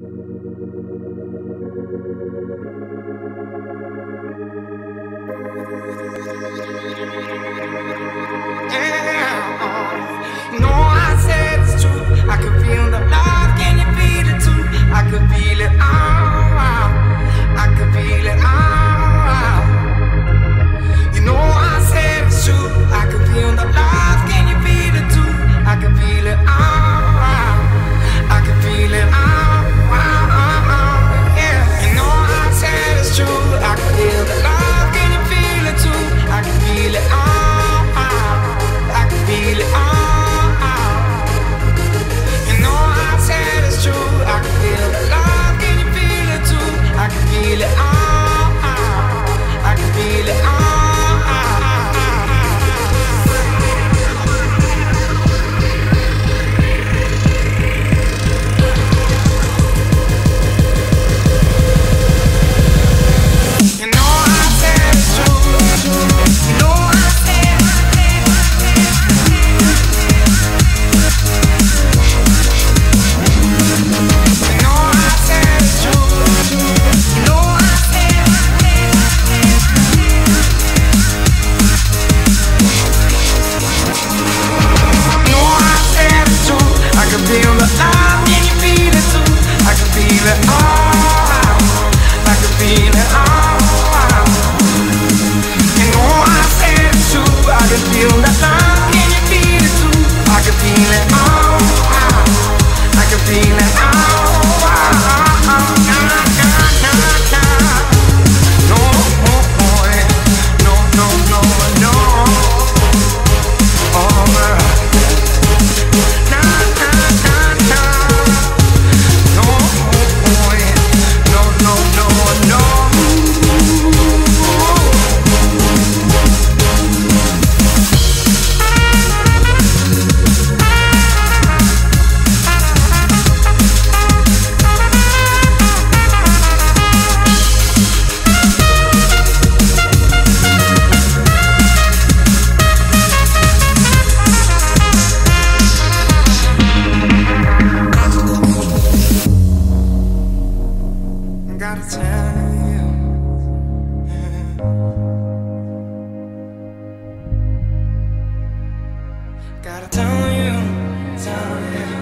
Thank you. really. I gotta tell you. Gotta tell you, tell you.